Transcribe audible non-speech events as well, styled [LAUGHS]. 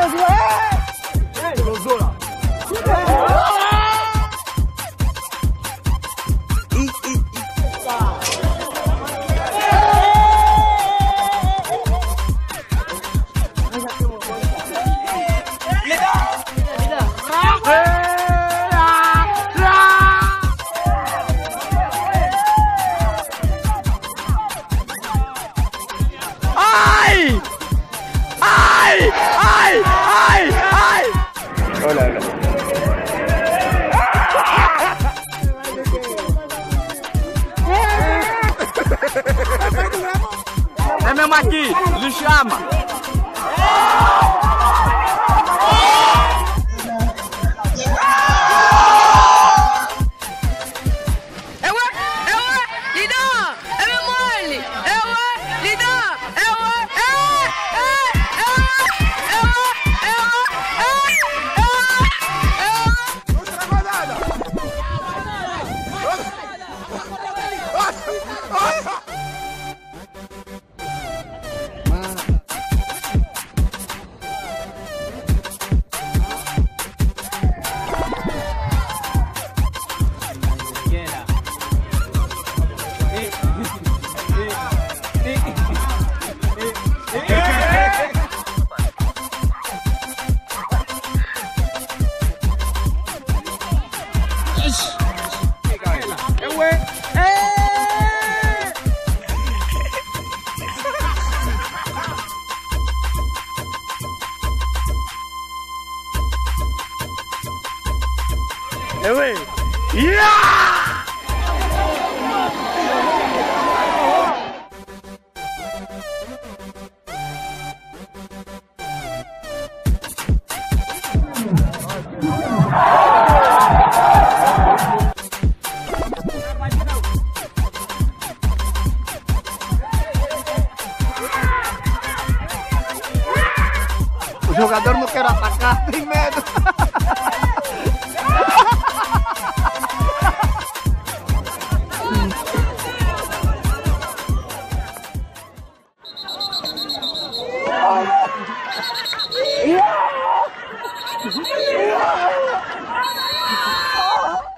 those words. estamos aqui. Me chama. work. Hey! Eh. [LAUGHS] Eh, hey wait. Yeah! jogador não quer atacar, tem medo. Yeah! [LAUGHS]